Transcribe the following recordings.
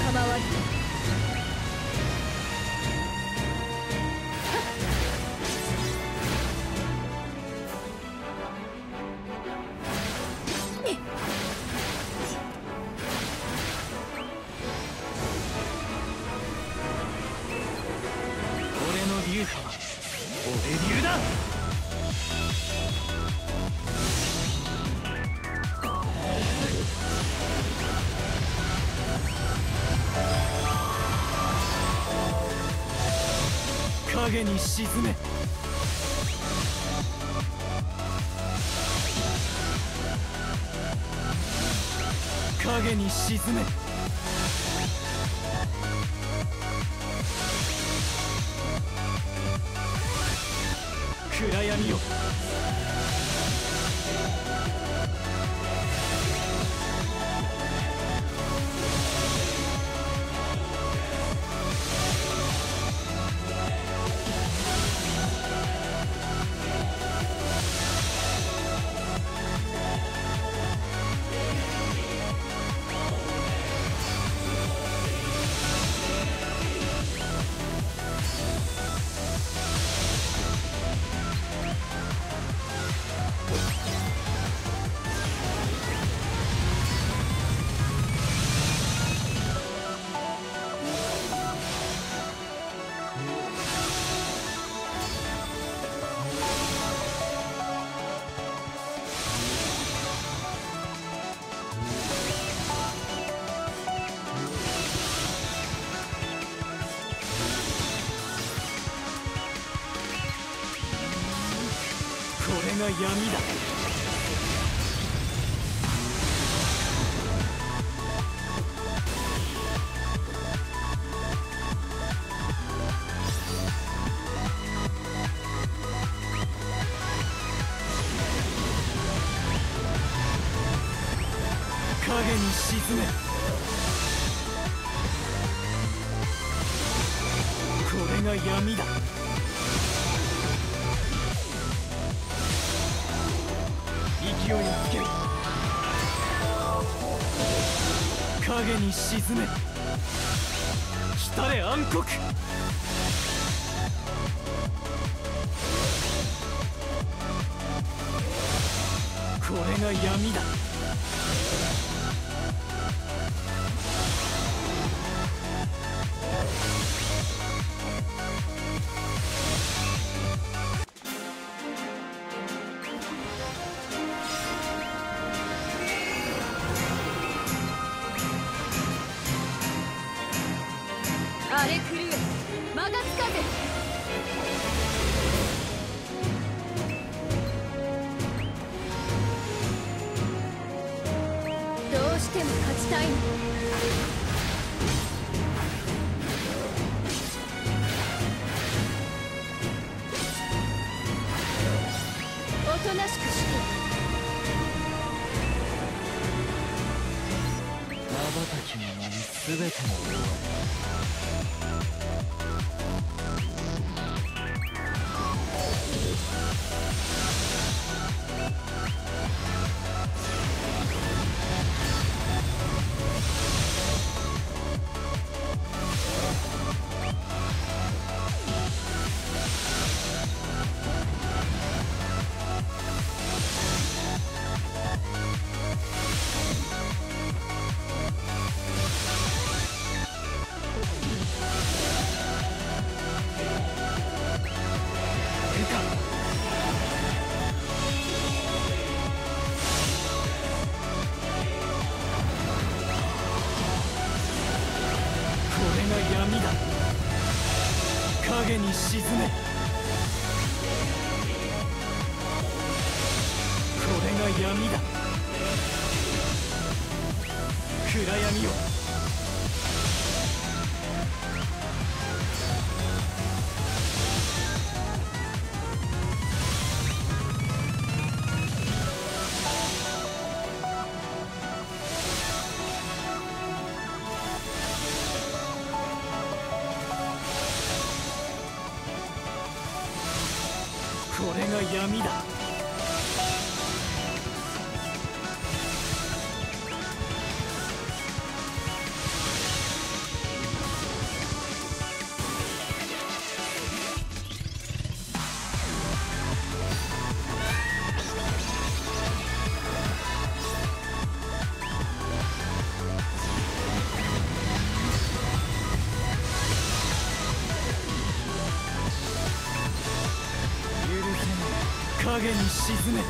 構わぬに沈め。影に沈め。が闇だ。影に沈め。これが闇だ。勢いをつける影に沈め。来たれ暗黒これが闇だ荒れ狂え魔がつかぜどうしても勝ちたいの。おとなしくして。瞬きの名に全ての闇だ。暗闇よこれが闇だ。影に沈め。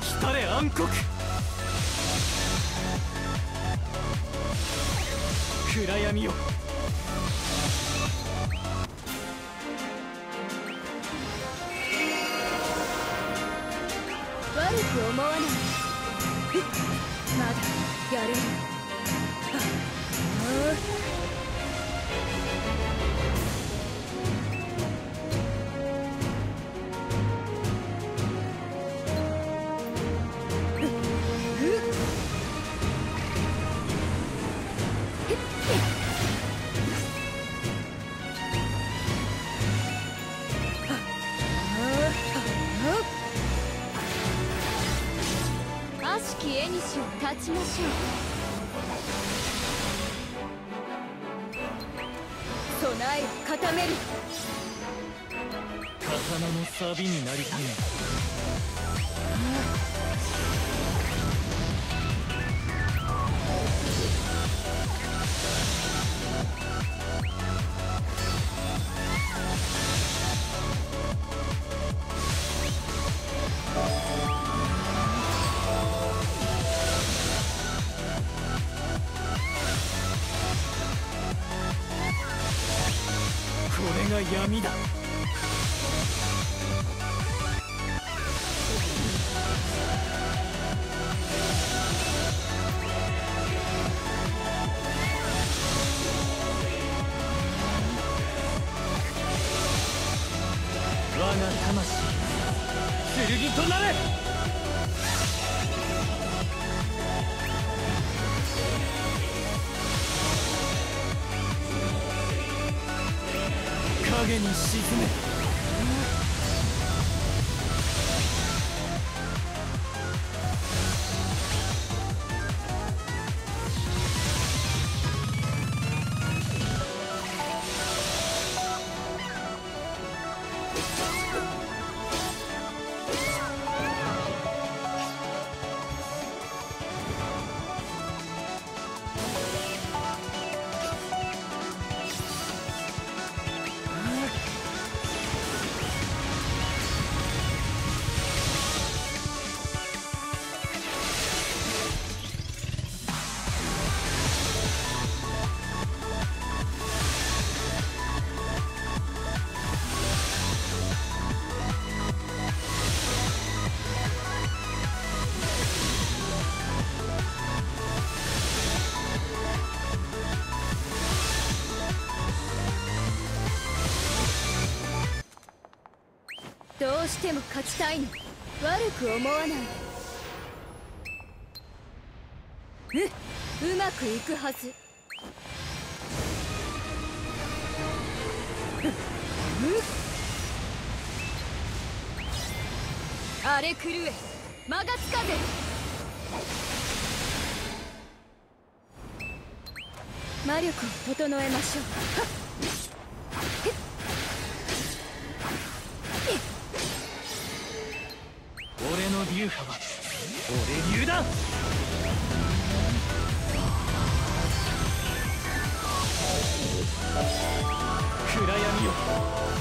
来たれ暗黒。暗闇よ思わない。まだやれる。しき縁を断ちましょう。備えを固める。刀の錆になりたい。のが闇だ。我が魂剣となれ。影に沈め。うしても勝ちたいの。悪く思わない。でううまくいくはず。荒れ狂え。魔がつかぜ。魔力を整えましょう。流派は俺流だ暗闇よ